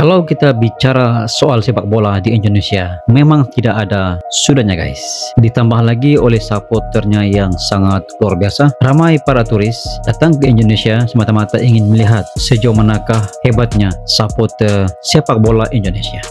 Kalau kita bicara soal sepak bola di Indonesia, memang tidak ada sudahnya guys. Ditambah lagi oleh supporternya yang sangat luar biasa, ramai para turis datang ke Indonesia semata-mata ingin melihat sejauh manakah hebatnya supporter sepak bola Indonesia.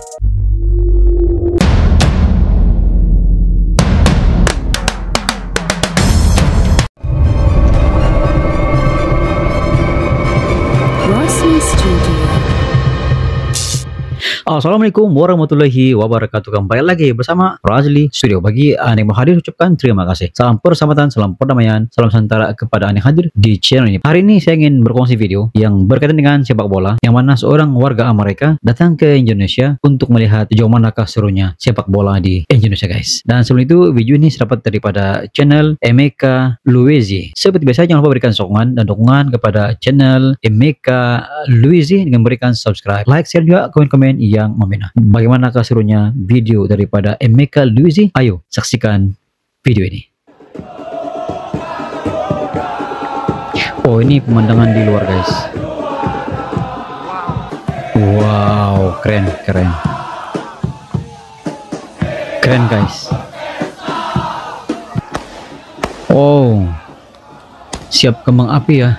Assalamualaikum warahmatullahi wabarakatuh. Kembali lagi bersama Razli Studio. Bagi yang hadir ucapkan terima kasih. Salam persahabatan, salam perdamaian, salam santara kepada yang hadir di channel ini. Hari ini saya ingin berkongsi video yang berkaitan dengan sepak bola Yang mana seorang warga Amerika datang ke Indonesia Untuk melihat jauh manakah serunya sepak bola di Indonesia guys. Dan sebelum itu video ini dapat daripada channel Emeka Luizi Seperti biasa jangan lupa berikan sokongan dan dukungan kepada channel Emeka Luizi Dengan berikan subscribe, like, share juga komen-komen. Yang yang membina. Bagaimana serunya video daripada Emeka Luizi? Ayo saksikan video ini. Oh ini pemandangan di luar guys. Wow, keren, keren. Keren guys. Oh, siap kembang api ya.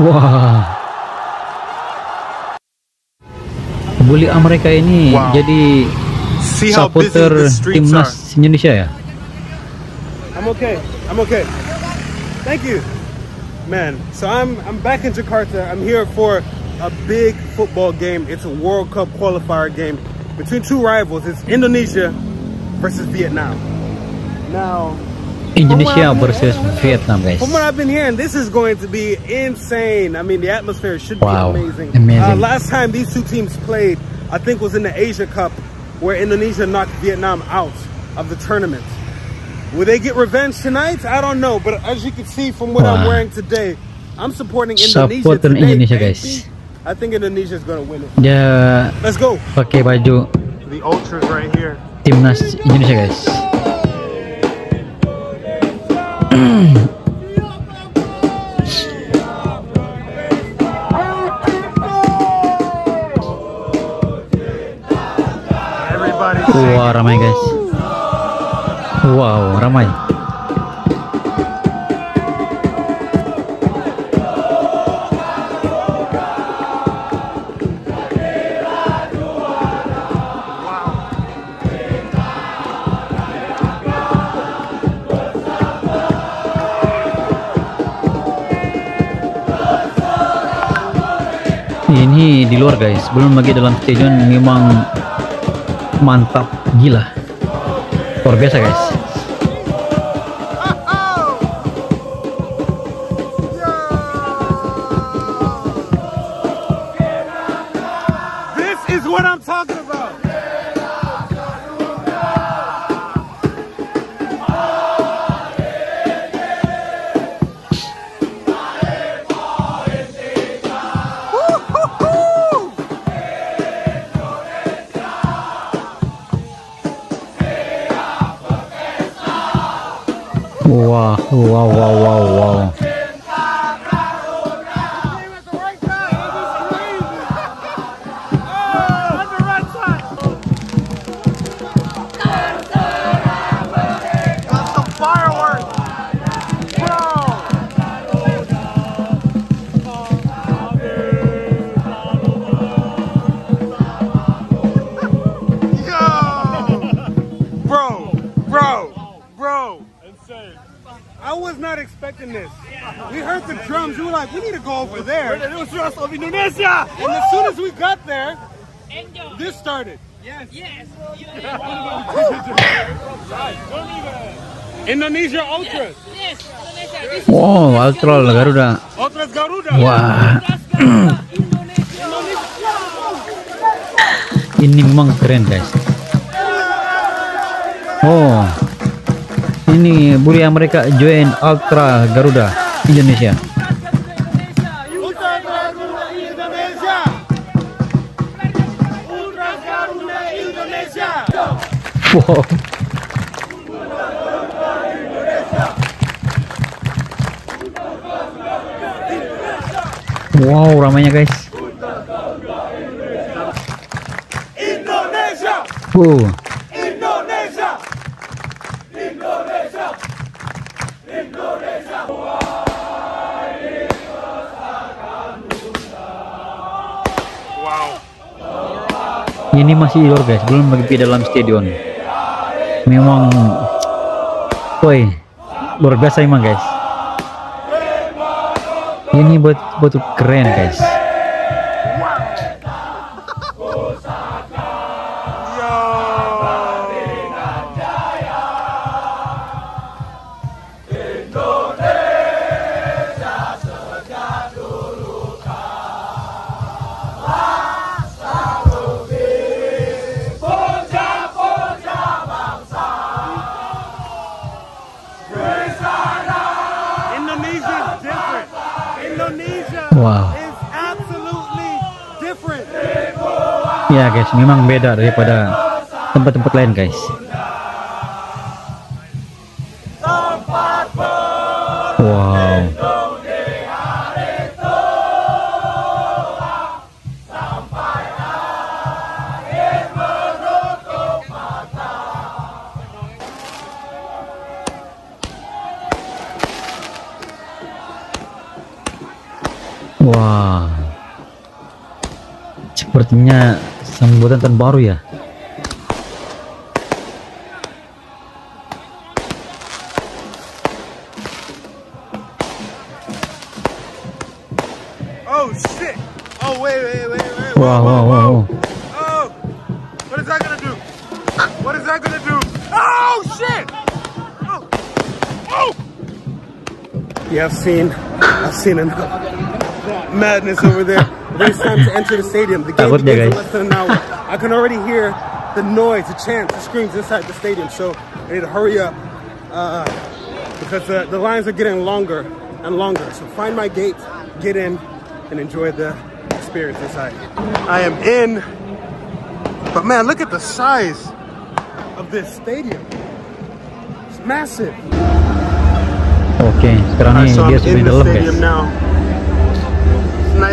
Wah. Bully Amerika ini wow. jadi supporter timnas Indonesia ya? I'm okay. I'm okay. Thank you. Man, so I'm I'm back in Jakarta. I'm here for a big football game. It's a World Cup qualifier game between two rivals. It's Indonesia versus Vietnam. Now, Indonesia versus Vietnam, guys. From what I've been hearing, this is going to be insane. I mean, the atmosphere should wow. be amazing. Amazing. Uh, last time these two teams played, I think was in the Asia Cup, where Indonesia knocked Vietnam out of the tournament. Will they get revenge tonight? I don't know. But as you can see from what wow. I'm wearing today, I'm supporting Indonesia Supporting today, Indonesia, guys. I think Indonesia is going to win it. Yeah. Let's go. Pakai baju. The ultras right here. Timnas Indonesia, guys. Wah ramai guys. Wow ramai di luar guys. Belum lagi dalam stadion memang mantap gila. Luar biasa guys Wow, wow, wow, wow, were like, we need to go over there. It was just of Indonesia. And as soon as we got there, this started. Yes. Yes. Indonesia Ultras. Yes. Wow, Ultra Garuda. Ultras Garuda. Wah. Ini memang keren guys. Oh. Ini yang mereka join Ultra Garuda Indonesia. Wow. Wow, ramainya guys. Indonesia. Wow. Ini masih indoor guys, belum lebih dalam stadion. Memang, woi, luar biasa emang guys. Ini buat betul keren guys. Wow. is absolutely different. Ya guys, memang beda daripada tempat-tempat lain guys. Wah. Sepertinya sambutan tahun baru ya. Oh shit! Oh wait, wait, wait, wait. Wow, wow, wow, wow. Oh, what is that gonna do? What is that gonna do? Oh shit! Oh, oh! Yeah, I've seen, I've seen enough madness over there. But it's time to enter the stadium. The game begins in less than an hour. I can already hear the noise, the chants, the screams inside the stadium. So I need to hurry up uh, because the, the lines are getting longer and longer. So find my gate, get in, and enjoy the experience inside. I am in, but man, look at the size of this stadium. It's massive. Okay, sekarang nih so I'm in the stadium now.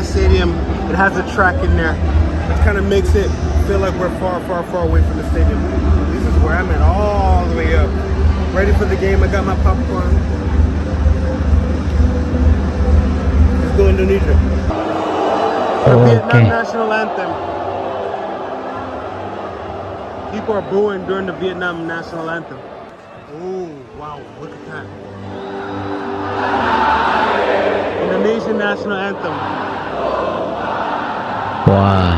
It's a nice stadium. It has a track in there. It kind of makes it feel like we're far, far, far away from the stadium. This is where I'm at, all the way up. Ready for the game. I got my popcorn. Let's go Indonesia. The Vietnam national anthem. People are booing during the Vietnam national anthem. Oh, wow, look at that. Indonesian national anthem. Wah.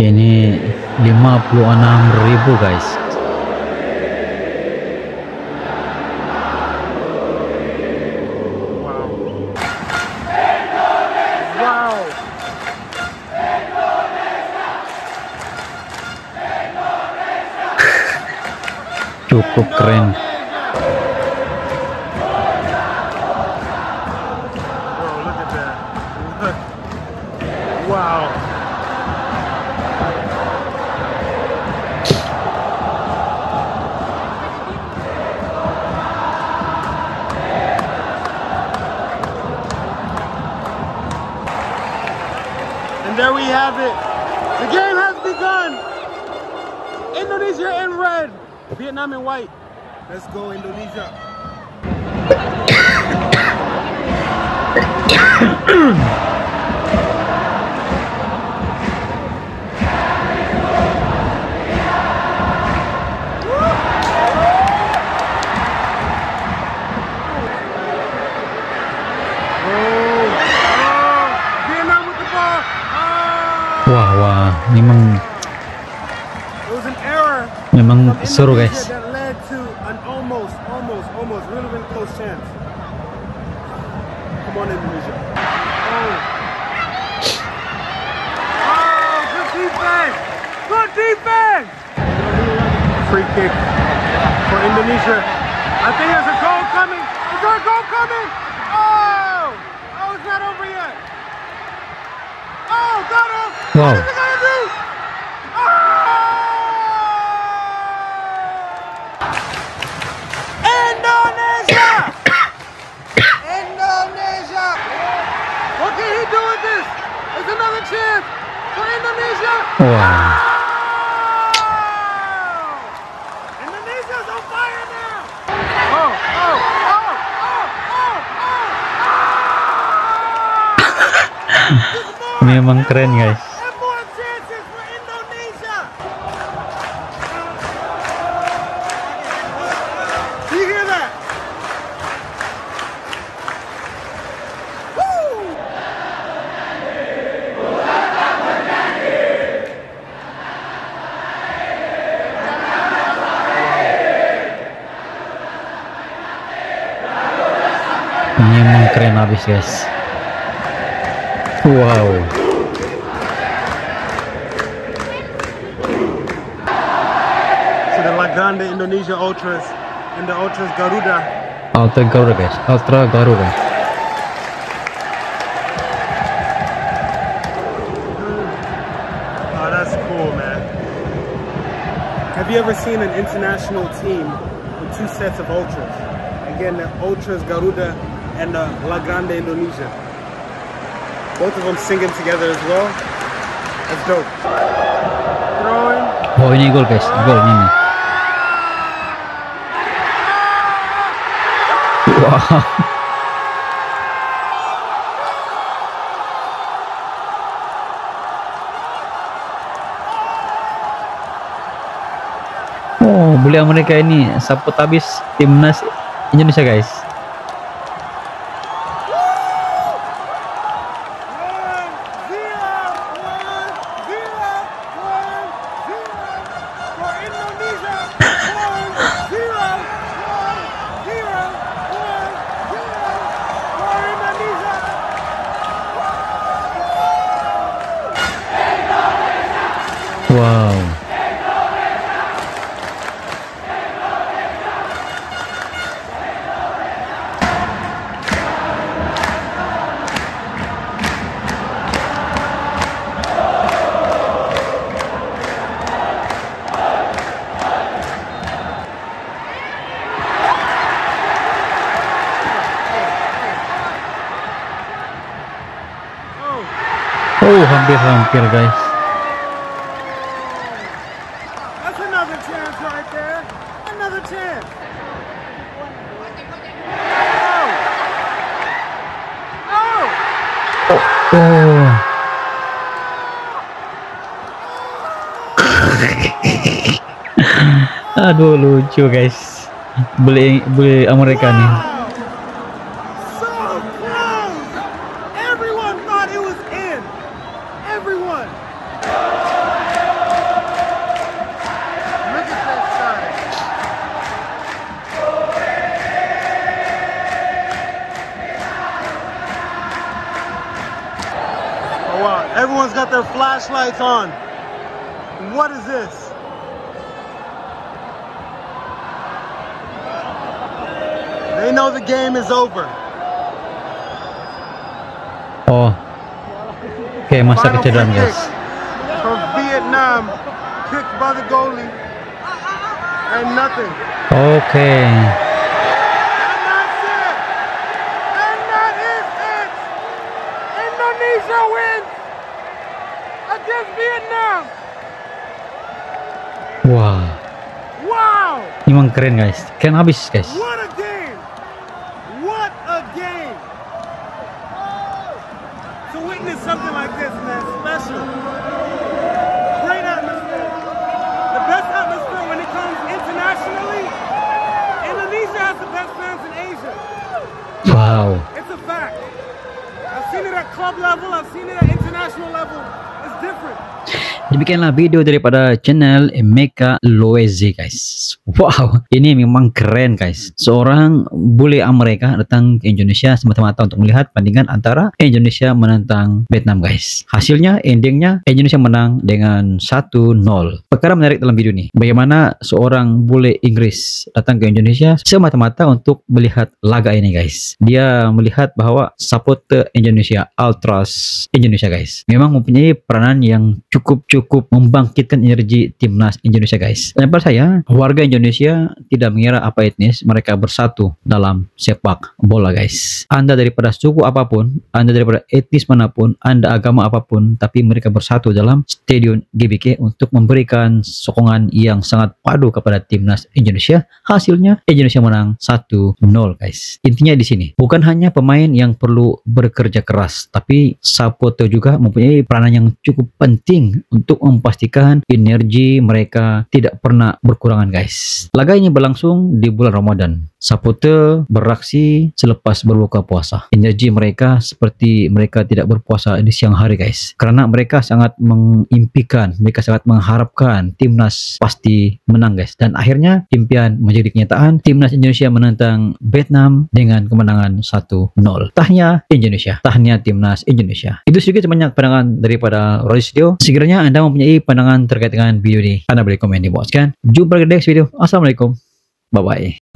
Ini 56.000 guys. Wow. Wow. Cukup keren. Look at that. Wow. And there we have it. The game has begun. Indonesia in red, Vietnam in white. Let's go, Indonesia. Guys. That led to an almost, almost, almost really, really close chance. Come on, Indonesia. Oh. Oh, good defense. Good defense. Free kick for Indonesia. I think there's a goal coming. Is there a goal coming? Oh, oh, it's not over yet. Oh, got him. Wow. Wow. Memang keren guys. Memang keren habis guys. Wow. so the Laganda Indonesia Ultras and the Ultras Garuda. Ultra Garuda guys. Ultra Garuda. Oh, that's cool, man. Have you ever seen an international team with two sets of ultras? Again, the Ultras Garuda and the La Grande Indonesia. Both of them singing together as well. That's dope. Throwing. Oh ini gol guys. Gol ini. Wow. Oh, bule Amerika ini saput habis timnas Indonesia guys. Wow. Oh, hampir-hampir guys. Oh! Aduh lucu guys. Beli beli Amerika close! Everyone thought it was in. Everyone. Everyone's got their flashlights on. What is this? They know the game is over. Oh. Masa Final kecederaan free guys. from Vietnam, kicked by the goalie, and nothing. Oke. Wah, Wow! memang keren guys. Keren habis guys. What a Demikianlah video daripada channel Emeka Loeze guys. Wow, ini memang keren guys. Seorang bule Amerika datang ke Indonesia semata-mata untuk melihat pertandingan antara Indonesia menentang Vietnam guys. Hasilnya, endingnya Indonesia menang dengan 1-0. Perkara menarik dalam video ini, bagaimana seorang bule Inggris datang ke Indonesia semata-mata untuk melihat laga ini guys. Dia melihat bahwa supporter Indonesia, Ultras Indonesia guys, memang mempunyai peranan yang cukup-cukup cukup membangkitkan energi timnas Indonesia guys. Pada saya, warga Indonesia tidak mengira apa etnis, mereka bersatu dalam sepak bola guys. Anda daripada suku apa pun, Anda daripada etnis mana pun, Anda agama apa pun, tapi mereka bersatu dalam stadion GBK untuk memberikan sokongan yang sangat padu kepada timnas Indonesia. Hasilnya Indonesia menang 1-0 guys. Intinya di sini, bukan hanya pemain yang perlu bekerja keras, tapi Sapoto juga mempunyai peranan yang cukup penting untuk memastikan energi mereka tidak pernah berkurangan guys. Laga ini berlangsung di bulan Ramadan. Sapote beraksi selepas berbuka puasa. Energi mereka seperti mereka tidak berpuasa di siang hari guys. Karena mereka sangat mengimpikan, mereka sangat mengharapkan timnas pasti menang guys. Dan akhirnya impian menjadi kenyataan. Timnas Indonesia menentang Vietnam dengan kemenangan 1-0. Tahnya Indonesia, tahnya timnas Indonesia. Itu sedikit sebanyak pandangan daripada Roy Studio. Sekiranya Anda mempunyai pandangan terkait dengan video ini, Anda boleh komen di bawah kan. Jumpa di next video. Assalamualaikum. Bye-bye.